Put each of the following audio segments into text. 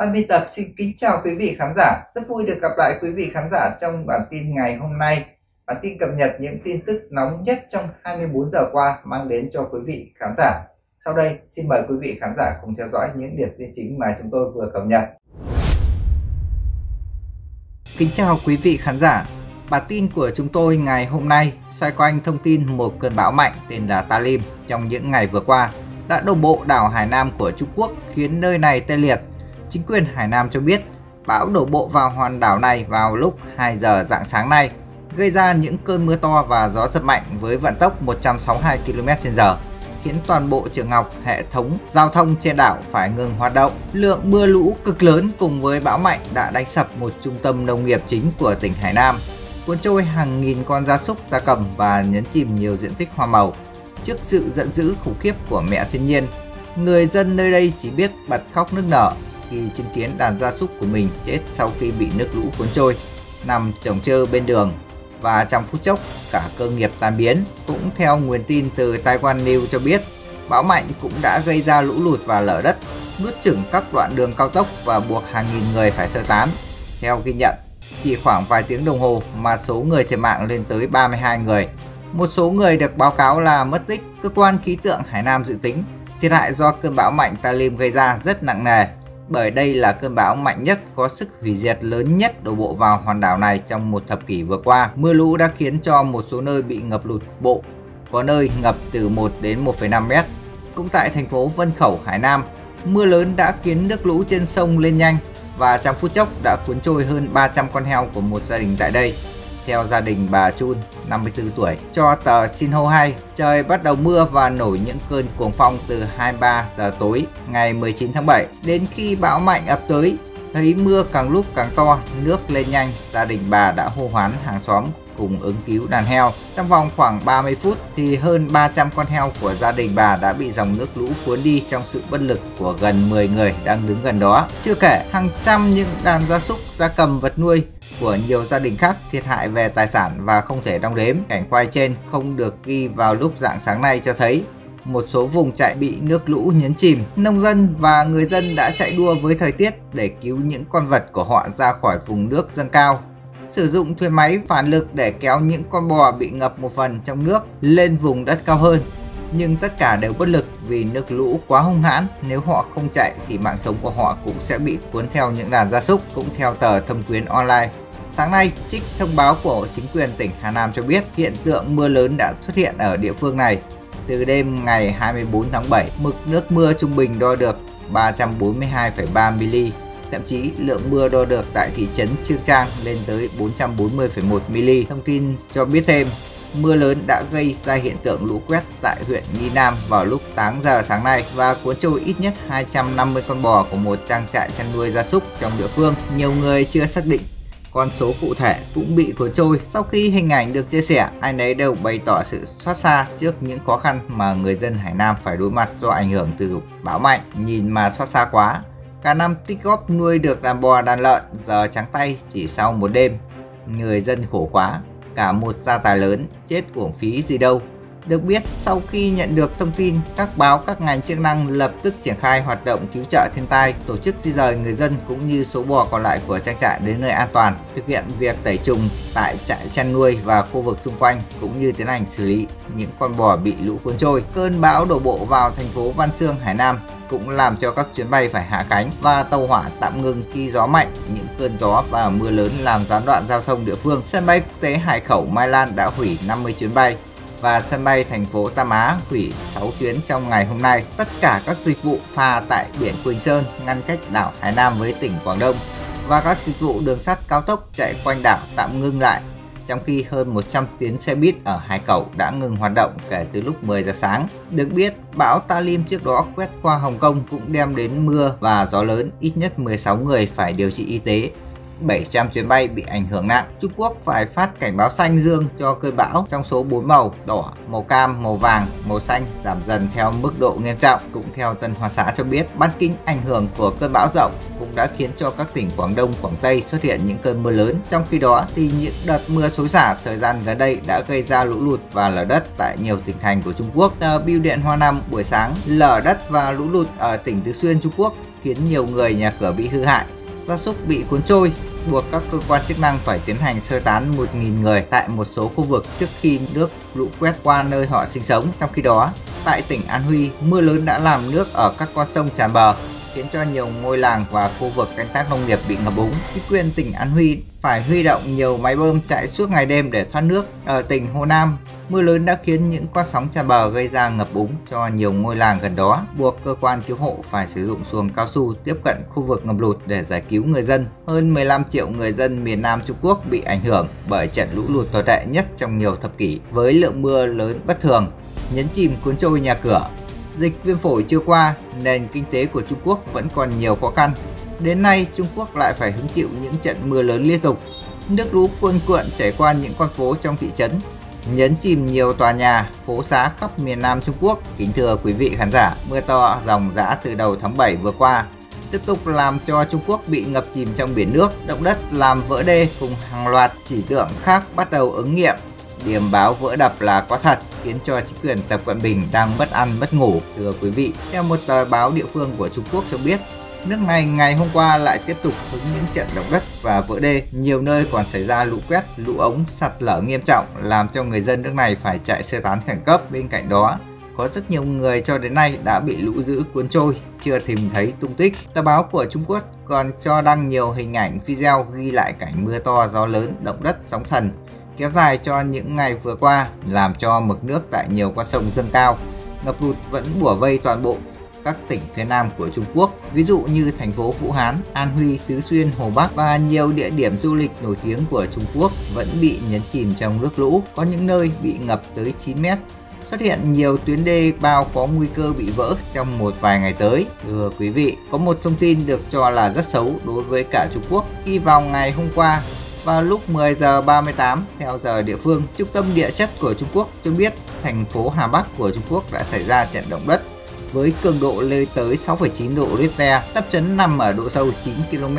Ban biên tập xin kính chào quý vị khán giả. Rất vui được gặp lại quý vị khán giả trong bản tin ngày hôm nay. Bản tin cập nhật những tin tức nóng nhất trong 24 giờ qua mang đến cho quý vị khán giả. Sau đây, xin mời quý vị khán giả cùng theo dõi những điểm tin chính mà chúng tôi vừa cập nhật. Kính chào quý vị khán giả. Bản tin của chúng tôi ngày hôm nay xoay quanh thông tin một cơn bão mạnh tên là Talim trong những ngày vừa qua đã đổ bộ đảo Hải Nam của Trung Quốc khiến nơi này tê liệt. Chính quyền Hải Nam cho biết bão đổ bộ vào hòn đảo này vào lúc 2 giờ dạng sáng nay, gây ra những cơn mưa to và gió giật mạnh với vận tốc 162 km/h, khiến toàn bộ trường học, hệ thống giao thông trên đảo phải ngừng hoạt động. Lượng mưa lũ cực lớn cùng với bão mạnh đã đánh sập một trung tâm nông nghiệp chính của tỉnh Hải Nam, cuốn trôi hàng nghìn con gia súc, gia cầm và nhấn chìm nhiều diện tích hoa màu. Trước sự giận dữ khủng khiếp của mẹ thiên nhiên, người dân nơi đây chỉ biết bật khóc nức nở khi chứng kiến đàn gia súc của mình chết sau khi bị nước lũ cuốn trôi, nằm trồng trơ bên đường và trong phút chốc cả cơ nghiệp tan biến. Cũng theo nguồn tin từ Taiwan News cho biết, bão mạnh cũng đã gây ra lũ lụt và lở đất, nuốt chửng các đoạn đường cao tốc và buộc hàng nghìn người phải sơ tán. Theo ghi nhận, chỉ khoảng vài tiếng đồng hồ mà số người thiệt mạng lên tới 32 người. Một số người được báo cáo là mất tích. Cơ quan khí tượng Hải Nam dự tính thiệt hại do cơn bão mạnh Talim gây ra rất nặng nề bởi đây là cơn bão mạnh nhất có sức hủy diệt lớn nhất đổ bộ vào hòn đảo này trong một thập kỷ vừa qua. Mưa lũ đã khiến cho một số nơi bị ngập lụt cục bộ, có nơi ngập từ 1 đến 1,5 mét. Cũng tại thành phố Vân Khẩu, Hải Nam, mưa lớn đã khiến nước lũ trên sông lên nhanh và trong phút chốc đã cuốn trôi hơn 300 con heo của một gia đình tại đây. Theo gia đình bà Chun, 54 tuổi, cho tờ Sinho hay, trời bắt đầu mưa và nổi những cơn cuồng phong từ 23 giờ tối ngày 19 tháng 7. Đến khi bão mạnh ập tới, thấy mưa càng lúc càng to, nước lên nhanh, gia đình bà đã hô hoán hàng xóm cùng ứng cứu đàn heo. Trong vòng khoảng 30 phút thì hơn 300 con heo của gia đình bà đã bị dòng nước lũ cuốn đi trong sự bất lực của gần 10 người đang đứng gần đó. Chưa kể hàng trăm những đàn gia súc, gia cầm vật nuôi của nhiều gia đình khác thiệt hại về tài sản và không thể đong đếm. Cảnh quay trên không được ghi vào lúc dạng sáng nay cho thấy một số vùng trại bị nước lũ nhấn chìm. Nông dân và người dân đã chạy đua với thời tiết để cứu những con vật của họ ra khỏi vùng nước dâng cao sử dụng thuyền máy phản lực để kéo những con bò bị ngập một phần trong nước lên vùng đất cao hơn. Nhưng tất cả đều bất lực vì nước lũ quá hung hãn, nếu họ không chạy thì mạng sống của họ cũng sẽ bị cuốn theo những đàn gia súc, cũng theo tờ Thâm Quyến Online. Sáng nay, trích thông báo của chính quyền tỉnh Hà Nam cho biết hiện tượng mưa lớn đã xuất hiện ở địa phương này. Từ đêm ngày 24 tháng 7, mực nước mưa trung bình đo được 342,3 mm Thậm chí lượng mưa đo được tại thị trấn Trương Trang lên tới 440,1 mm. Thông tin cho biết thêm, mưa lớn đã gây ra hiện tượng lũ quét tại huyện Nghi Nam vào lúc 8 giờ sáng nay và cuốn trôi ít nhất 250 con bò của một trang trại chăn nuôi gia súc trong địa phương. Nhiều người chưa xác định con số cụ thể cũng bị cuốn trôi. Sau khi hình ảnh được chia sẻ, ai nấy đều bày tỏ sự xót xa trước những khó khăn mà người dân Hải Nam phải đối mặt do ảnh hưởng từ bão mạnh. Nhìn mà xót xa quá, Cả năm tích góp nuôi được đàn bò đàn lợn giờ trắng tay chỉ sau một đêm. Người dân khổ quá, cả một gia tài lớn chết uổng phí gì đâu. Được biết, sau khi nhận được thông tin, các báo các ngành chức năng lập tức triển khai hoạt động cứu trợ thiên tai, tổ chức di rời người dân cũng như số bò còn lại của trang trại đến nơi an toàn, thực hiện việc tẩy trùng tại trại chăn nuôi và khu vực xung quanh cũng như tiến hành xử lý những con bò bị lũ cuốn trôi. Cơn bão đổ bộ vào thành phố Văn Xương, Hải Nam cũng làm cho các chuyến bay phải hạ cánh và tàu hỏa tạm ngừng khi gió mạnh, những cơn gió và mưa lớn làm gián đoạn giao thông địa phương. Sân bay quốc tế Hải Khẩu Mai Lan đã hủy 50 chuyến bay và sân bay thành phố Tam Á hủy 6 tuyến trong ngày hôm nay. Tất cả các dịch vụ phà tại biển Quỳnh Sơn ngăn cách đảo Hải Nam với tỉnh Quảng Đông và các dịch vụ đường sắt cao tốc chạy quanh đảo tạm ngưng lại trong khi hơn 100 tuyến xe buýt ở Hải Cẩu đã ngừng hoạt động kể từ lúc 10 giờ sáng. Được biết, bão Talim trước đó quét qua Hồng Kông cũng đem đến mưa và gió lớn, ít nhất 16 người phải điều trị y tế 700 chuyến bay bị ảnh hưởng nặng. Trung Quốc phải phát cảnh báo xanh dương cho cơn bão trong số 4 màu đỏ, màu cam, màu vàng, màu xanh giảm dần theo mức độ nghiêm trọng. Cũng theo Tân Hoa Xã cho biết, bán kính ảnh hưởng của cơn bão rộng cũng đã khiến cho các tỉnh Quảng Đông, Quảng Tây xuất hiện những cơn mưa lớn. Trong khi đó thì những đợt mưa xối xả thời gian gần đây đã gây ra lũ lụt và lở đất tại nhiều tỉnh thành của Trung Quốc. Tờ Bưu điện Hoa Nam buổi sáng lở đất và lũ lụt ở tỉnh Tứ Xuyên Trung Quốc khiến nhiều người nhà cửa bị hư hại, gia súc bị cuốn trôi, buộc các cơ quan chức năng phải tiến hành sơ tán 1.000 người tại một số khu vực trước khi nước lũ quét qua nơi họ sinh sống. Trong khi đó, tại tỉnh An Huy, mưa lớn đã làm nước ở các con sông tràn bờ, khiến cho nhiều ngôi làng và khu vực canh tác nông nghiệp bị ngập úng. Chính quyền tỉnh An Huy phải huy động nhiều máy bơm chạy suốt ngày đêm để thoát nước. Ở tỉnh Hồ Nam, mưa lớn đã khiến những con sóng tràn bờ gây ra ngập úng cho nhiều ngôi làng gần đó, buộc cơ quan cứu hộ phải sử dụng xuồng cao su tiếp cận khu vực ngập lụt để giải cứu người dân. Hơn 15 triệu người dân miền Nam Trung Quốc bị ảnh hưởng bởi trận lũ lụt tồi tệ nhất trong nhiều thập kỷ với lượng mưa lớn bất thường, nhấn chìm cuốn trôi nhà cửa, Dịch viêm phổi chưa qua, nền kinh tế của Trung Quốc vẫn còn nhiều khó khăn. Đến nay, Trung Quốc lại phải hứng chịu những trận mưa lớn liên tục. Nước lũ cuồn cuộn chảy qua những con phố trong thị trấn, nhấn chìm nhiều tòa nhà, phố xá khắp miền Nam Trung Quốc. Kính thưa quý vị khán giả, mưa to dòng dã từ đầu tháng 7 vừa qua tiếp tục làm cho Trung Quốc bị ngập chìm trong biển nước, động đất làm vỡ đê cùng hàng loạt chỉ tượng khác bắt đầu ứng nghiệm điểm báo vỡ đập là có thật khiến cho chính quyền Tập Cận Bình đang mất ăn mất ngủ. Thưa quý vị, theo một tờ báo địa phương của Trung Quốc cho biết, nước này ngày hôm qua lại tiếp tục hứng những trận động đất và vỡ đê. Nhiều nơi còn xảy ra lũ quét, lũ ống, sạt lở nghiêm trọng làm cho người dân nước này phải chạy sơ tán khẩn cấp. Bên cạnh đó, có rất nhiều người cho đến nay đã bị lũ dữ cuốn trôi, chưa tìm thấy tung tích. Tờ báo của Trung Quốc còn cho đăng nhiều hình ảnh video ghi lại cảnh mưa to, gió lớn, động đất, sóng thần kéo dài cho những ngày vừa qua làm cho mực nước tại nhiều con sông dâng cao. Ngập lụt vẫn bủa vây toàn bộ các tỉnh phía nam của Trung Quốc, ví dụ như thành phố Vũ Hán, An Huy, Tứ Xuyên, Hồ Bắc và nhiều địa điểm du lịch nổi tiếng của Trung Quốc vẫn bị nhấn chìm trong nước lũ, có những nơi bị ngập tới 9 mét. Xuất hiện nhiều tuyến đê bao có nguy cơ bị vỡ trong một vài ngày tới. Thưa quý vị, có một thông tin được cho là rất xấu đối với cả Trung Quốc khi vào ngày hôm qua vào lúc 10 giờ 38 theo giờ địa phương, Trung tâm địa chất của Trung Quốc cho biết thành phố Hà Bắc của Trung Quốc đã xảy ra trận động đất với cường độ lên tới 6,9 độ Richter, tâm chấn nằm ở độ sâu 9 km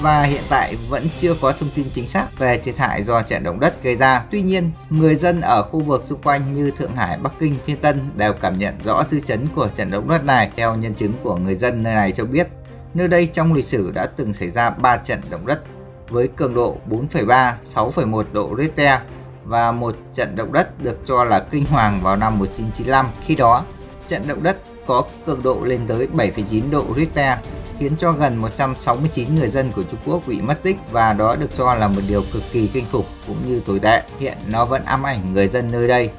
và hiện tại vẫn chưa có thông tin chính xác về thiệt hại do trận động đất gây ra. Tuy nhiên, người dân ở khu vực xung quanh như Thượng Hải, Bắc Kinh, Thiên Tân đều cảm nhận rõ dư chấn của trận động đất này. Theo nhân chứng của người dân nơi này cho biết, nơi đây trong lịch sử đã từng xảy ra 3 trận động đất với cường độ 4,3, 6,1 độ Richter và một trận động đất được cho là kinh hoàng vào năm 1995. Khi đó, trận động đất có cường độ lên tới 7,9 độ Richter khiến cho gần 169 người dân của Trung Quốc bị mất tích và đó được cho là một điều cực kỳ kinh khủng cũng như tồi tệ. Hiện nó vẫn ám ảnh người dân nơi đây.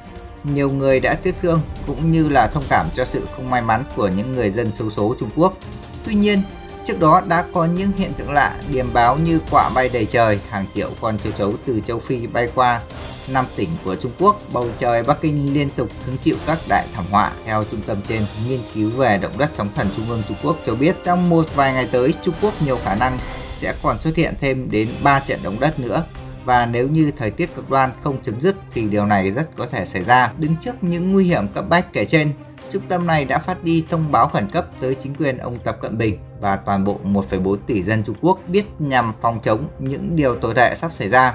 Nhiều người đã tiếc thương cũng như là thông cảm cho sự không may mắn của những người dân xấu số Trung Quốc. Tuy nhiên, Trước đó đã có những hiện tượng lạ điềm báo như quả bay đầy trời, hàng triệu con châu chấu từ châu Phi bay qua năm tỉnh của Trung Quốc, bầu trời Bắc Kinh liên tục hứng chịu các đại thảm họa. Theo trung tâm trên nghiên cứu về động đất sóng thần Trung ương Trung Quốc cho biết trong một vài ngày tới Trung Quốc nhiều khả năng sẽ còn xuất hiện thêm đến 3 trận động đất nữa và nếu như thời tiết cực đoan không chấm dứt thì điều này rất có thể xảy ra. Đứng trước những nguy hiểm cấp bách kể trên, trung tâm này đã phát đi thông báo khẩn cấp tới chính quyền ông Tập Cận Bình và toàn bộ 1,4 tỷ dân Trung Quốc biết nhằm phòng chống những điều tồi tệ sắp xảy ra.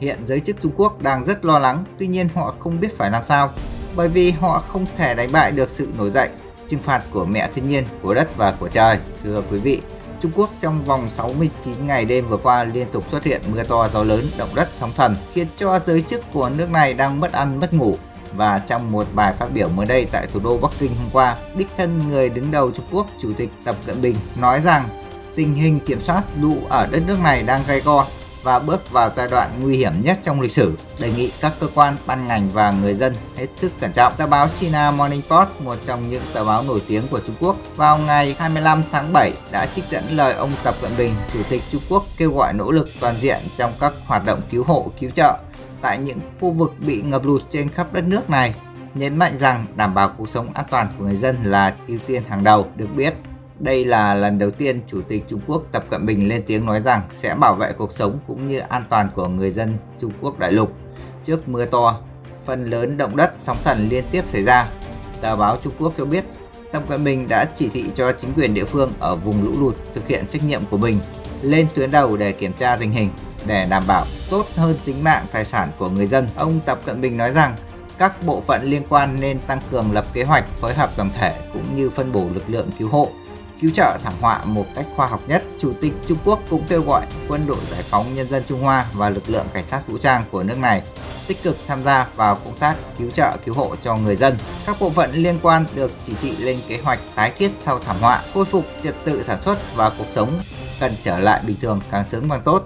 Hiện giới chức Trung Quốc đang rất lo lắng, tuy nhiên họ không biết phải làm sao, bởi vì họ không thể đánh bại được sự nổi dậy, trừng phạt của mẹ thiên nhiên, của đất và của trời. Thưa quý vị, Trung Quốc trong vòng 69 ngày đêm vừa qua liên tục xuất hiện mưa to gió lớn, động đất sóng thần, khiến cho giới chức của nước này đang mất ăn mất ngủ. Và trong một bài phát biểu mới đây tại thủ đô Bắc Kinh hôm qua, đích thân người đứng đầu Trung Quốc, Chủ tịch Tập Cận Bình nói rằng tình hình kiểm soát lũ ở đất nước này đang gay go và bước vào giai đoạn nguy hiểm nhất trong lịch sử. Đề nghị các cơ quan, ban ngành và người dân hết sức cẩn trọng. Tờ báo China Morning Post, một trong những tờ báo nổi tiếng của Trung Quốc, vào ngày 25 tháng 7 đã trích dẫn lời ông Tập Cận Bình, Chủ tịch Trung Quốc kêu gọi nỗ lực toàn diện trong các hoạt động cứu hộ, cứu trợ tại những khu vực bị ngập lụt trên khắp đất nước này, nhấn mạnh rằng đảm bảo cuộc sống an toàn của người dân là ưu tiên hàng đầu. Được biết, đây là lần đầu tiên Chủ tịch Trung Quốc Tập Cận Bình lên tiếng nói rằng sẽ bảo vệ cuộc sống cũng như an toàn của người dân Trung Quốc đại lục trước mưa to. Phần lớn động đất, sóng thần liên tiếp xảy ra. Tờ báo Trung Quốc cho biết Tập Cận Bình đã chỉ thị cho chính quyền địa phương ở vùng lũ lụt thực hiện trách nhiệm của mình lên tuyến đầu để kiểm tra tình hình để đảm bảo tốt hơn tính mạng tài sản của người dân. Ông Tập Cận Bình nói rằng các bộ phận liên quan nên tăng cường lập kế hoạch phối hợp tổng thể cũng như phân bổ lực lượng cứu hộ cứu trợ thảm họa một cách khoa học nhất. Chủ tịch Trung Quốc cũng kêu gọi quân đội giải phóng nhân dân Trung Hoa và lực lượng cảnh sát vũ trang của nước này tích cực tham gia vào công tác cứu trợ cứu hộ cho người dân. Các bộ phận liên quan được chỉ thị lên kế hoạch tái thiết sau thảm họa, khôi phục trật tự sản xuất và cuộc sống cần trở lại bình thường càng sớm càng tốt.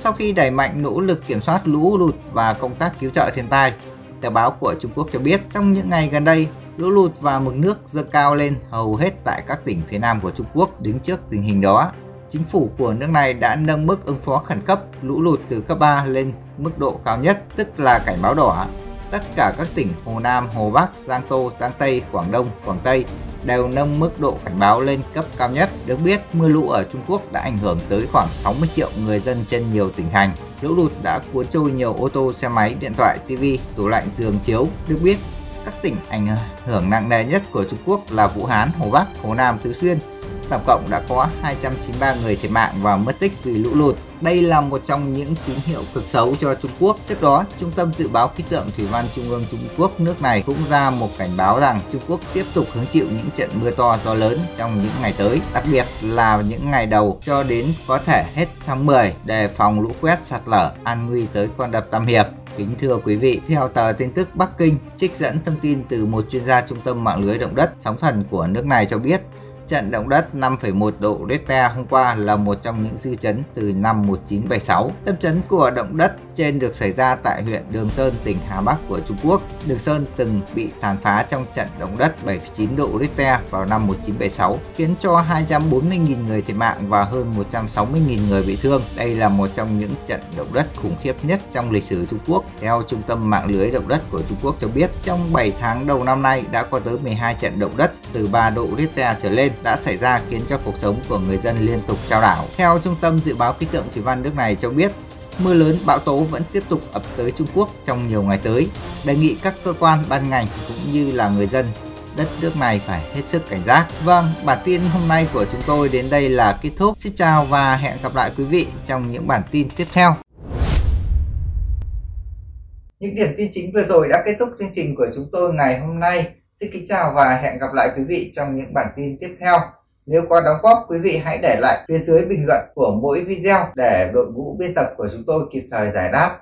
Sau khi đẩy mạnh nỗ lực kiểm soát lũ lụt và công tác cứu trợ thiên tai, tờ báo của Trung Quốc cho biết trong những ngày gần đây, lũ lụt và mực nước dâng cao lên hầu hết tại các tỉnh phía nam của Trung Quốc đứng trước tình hình đó. Chính phủ của nước này đã nâng mức ứng phó khẩn cấp lũ lụt từ cấp 3 lên mức độ cao nhất, tức là cảnh báo đỏ. Tất cả các tỉnh Hồ Nam, Hồ Bắc, Giang Tô, Giang Tây, Quảng Đông, Quảng Tây đều nâng mức độ cảnh báo lên cấp cao nhất. Được biết, mưa lũ ở Trung Quốc đã ảnh hưởng tới khoảng 60 triệu người dân trên nhiều tỉnh thành. Lũ lụt đã cuốn trôi nhiều ô tô, xe máy, điện thoại, TV, tủ lạnh, giường, chiếu. Được biết, các tỉnh ảnh ờ, hưởng nặng nề nhất của Trung Quốc là Vũ Hán, Hồ Bắc, Hồ Nam, Tứ Xuyên, Tổng cộng đã có 293 người thiệt mạng và mất tích vì lũ lụt. Đây là một trong những tín hiệu cực xấu cho Trung Quốc. Trước đó, Trung tâm Dự báo Khí tượng Thủy văn Trung ương Trung Quốc nước này cũng ra một cảnh báo rằng Trung Quốc tiếp tục hứng chịu những trận mưa to gió lớn trong những ngày tới, đặc biệt là những ngày đầu cho đến có thể hết tháng 10 để phòng lũ quét sạt lở an nguy tới con đập Tam Hiệp. Kính thưa quý vị, theo tờ tin tức Bắc Kinh, trích dẫn thông tin từ một chuyên gia trung tâm mạng lưới động đất sóng thần của nước này cho biết, Trận động đất 5,1 độ Richter hôm qua là một trong những dư chấn từ năm 1976. Tâm chấn của động đất trên được xảy ra tại huyện Đường Sơn, tỉnh Hà Bắc của Trung Quốc. Đường Sơn từng bị tàn phá trong trận động đất 7,9 độ Richter vào năm 1976, khiến cho 240.000 người thiệt mạng và hơn 160.000 người bị thương. Đây là một trong những trận động đất khủng khiếp nhất trong lịch sử Trung Quốc. Theo Trung tâm mạng lưới động đất của Trung Quốc cho biết, trong 7 tháng đầu năm nay đã có tới 12 trận động đất từ 3 độ Richter trở lên đã xảy ra khiến cho cuộc sống của người dân liên tục trao đảo. Theo Trung tâm Dự báo Khí tượng Thủy văn nước này cho biết, mưa lớn bão tố vẫn tiếp tục ập tới Trung Quốc trong nhiều ngày tới. Đề nghị các cơ quan ban ngành cũng như là người dân đất nước này phải hết sức cảnh giác. Vâng, bản tin hôm nay của chúng tôi đến đây là kết thúc. Xin chào và hẹn gặp lại quý vị trong những bản tin tiếp theo. Những điểm tin chính vừa rồi đã kết thúc chương trình của chúng tôi ngày hôm nay. Xin kính chào và hẹn gặp lại quý vị trong những bản tin tiếp theo. Nếu có đóng góp, quý vị hãy để lại phía dưới bình luận của mỗi video để đội ngũ biên tập của chúng tôi kịp thời giải đáp.